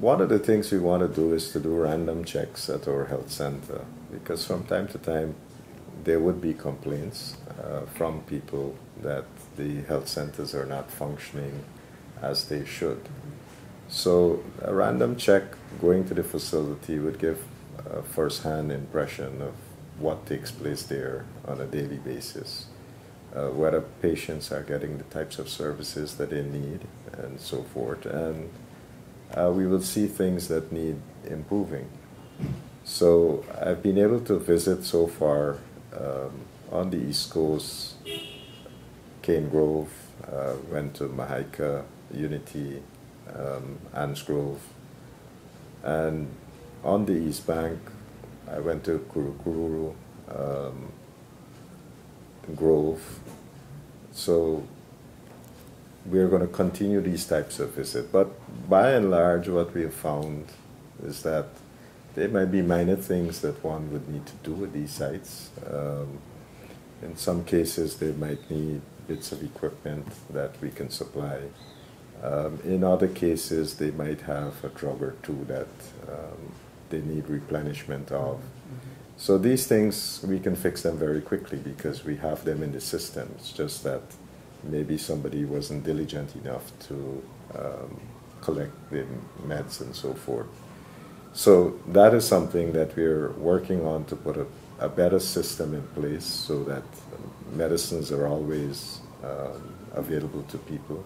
one of the things we want to do is to do random checks at our health center because from time to time there would be complaints uh, from people that the health centers are not functioning as they should. So a random check going to the facility would give a first-hand impression of what takes place there on a daily basis, uh, whether patients are getting the types of services that they need and so forth. And uh, we will see things that need improving. So I've been able to visit so far um, on the East Coast, Cane Grove, uh, went to Mahaica, Unity, um, Grove, and on the East Bank, I went to Kurukururu, um, Grove. So we're going to continue these types of visits. But by and large, what we have found is that there might be minor things that one would need to do at these sites. Um, in some cases, they might need bits of equipment that we can supply. Um, in other cases, they might have a drug or two that um, they need replenishment of. Mm-hmm. So these things, we can fix them very quickly because we have them in the system. It's just that maybe somebody wasn't diligent enough to um, collect the meds and so forth. So that is something that we're working on to put a, a better system in place so that medicines are always um, available to people